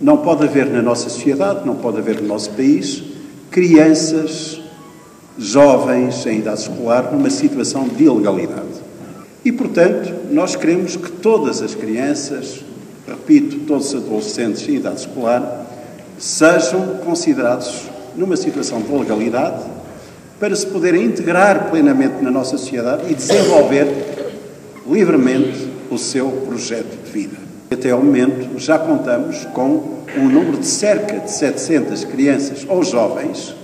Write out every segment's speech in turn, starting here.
Não pode haver na nossa sociedade, não pode haver no nosso país, crianças, jovens em idade escolar numa situação de ilegalidade. E, portanto, nós queremos que todas as crianças, repito, todos os adolescentes em idade escolar, sejam considerados numa situação de legalidade para se poderem integrar plenamente na nossa sociedade e desenvolver livremente o seu projeto de vida. Até ao momento já contamos com um número de cerca de 700 crianças ou jovens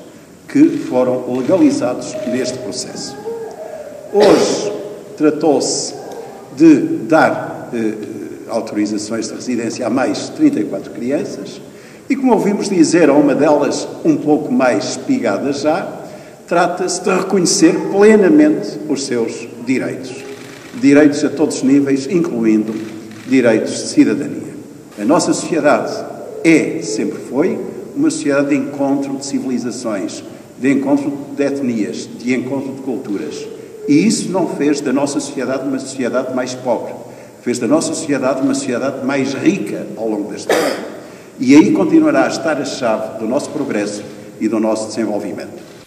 que foram legalizados neste processo. Hoje tratou-se de dar eh, autorizações de residência a mais de 34 crianças e, como ouvimos dizer a uma delas um pouco mais espigada já, trata-se de reconhecer plenamente os seus direitos. Direitos a todos os níveis, incluindo direitos de cidadania. A nossa sociedade é, sempre foi, uma sociedade de encontro de civilizações, de encontro de etnias, de encontro de culturas. E isso não fez da nossa sociedade uma sociedade mais pobre, fez da nossa sociedade uma sociedade mais rica ao longo da história. E aí continuará a estar a chave do nosso progresso e do nosso desenvolvimento.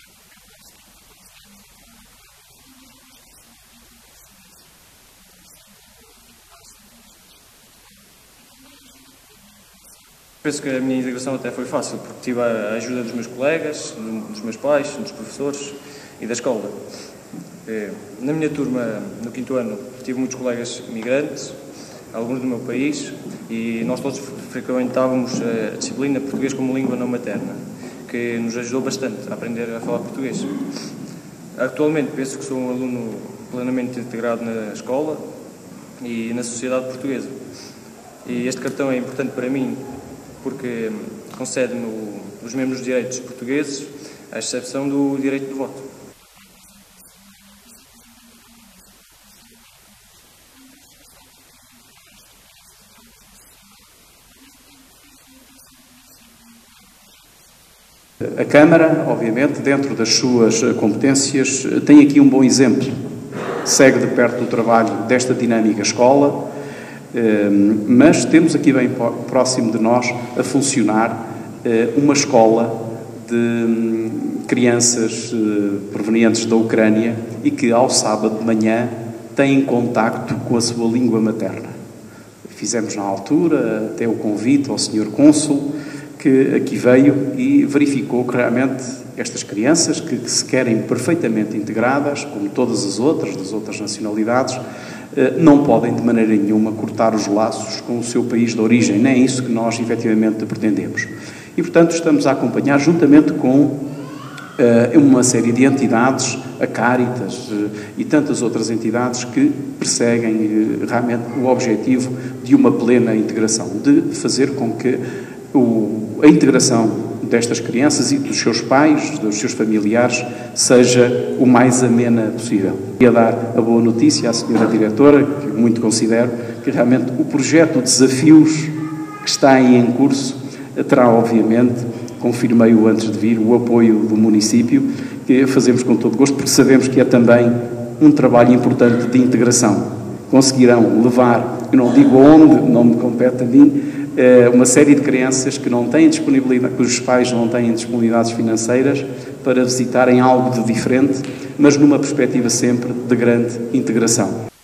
Penso que a minha integração até foi fácil, porque tive a ajuda dos meus colegas, dos meus pais, dos professores e da escola. Eh, na minha turma, no quinto ano, tive muitos colegas migrantes, alguns do meu país, e nós todos frequentávamos a disciplina português como língua não materna, que nos ajudou bastante a aprender a falar português. Atualmente penso que sou um aluno plenamente integrado na escola e na sociedade portuguesa. E este cartão é importante para mim porque concede-me os mesmos direitos portugueses, à exceção do direito de voto. A Câmara, obviamente, dentro das suas competências, tem aqui um bom exemplo. Segue de perto o trabalho desta dinâmica escola, mas temos aqui bem próximo de nós a funcionar eh, uma escola de hum, crianças eh, provenientes da Ucrânia e que ao sábado de manhã têm contacto com a sua língua materna. Fizemos na altura até o convite ao Sr. Cônsul que aqui veio e verificou que realmente estas crianças que se querem perfeitamente integradas, como todas as outras, das outras nacionalidades, não podem de maneira nenhuma cortar os laços com o seu país de origem, nem é isso que nós efetivamente pretendemos. E, portanto, estamos a acompanhar, juntamente com uh, uma série de entidades, a Caritas uh, e tantas outras entidades que perseguem realmente o objetivo de uma plena integração, de fazer com que a integração destas crianças e dos seus pais, dos seus familiares, seja o mais amena possível. Queria dar a boa notícia à senhora diretora, que muito considero, que realmente o projeto Desafios que está aí em curso terá, obviamente, confirmei-o antes de vir, o apoio do município, que fazemos com todo gosto, porque sabemos que é também um trabalho importante de integração. Conseguirão levar, eu não digo onde, não me compete a mim, uma série de crianças que não têm disponibilidade, cujos pais não têm disponibilidades financeiras para visitarem algo de diferente, mas numa perspectiva sempre de grande integração.